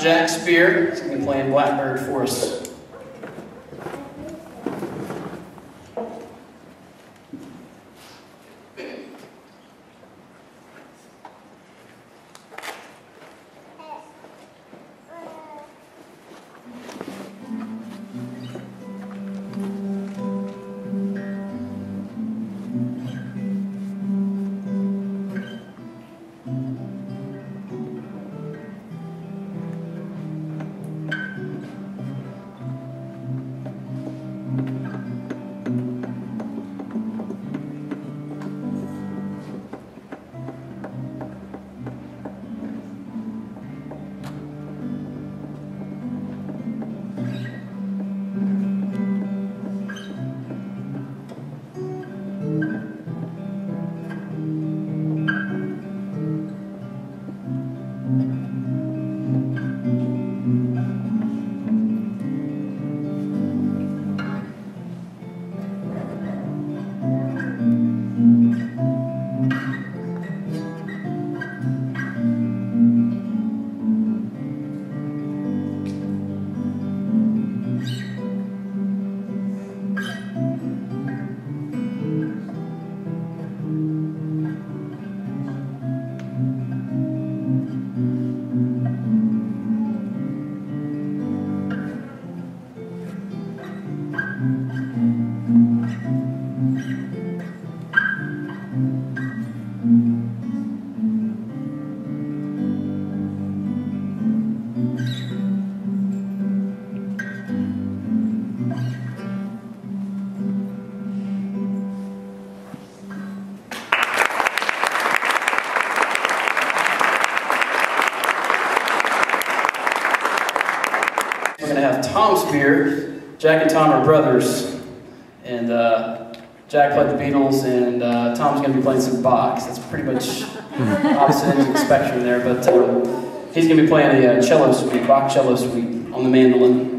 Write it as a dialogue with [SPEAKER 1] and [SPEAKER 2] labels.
[SPEAKER 1] Jack Spear. He's going to be playing Blackbird for us. Have Tom Spear. Jack and Tom are brothers. And uh, Jack played the Beatles, and uh, Tom's going to be playing some Bach. That's pretty much opposite ends of the spectrum there. But uh, he's going to be playing a uh, cello suite, Bach cello suite on the mandolin.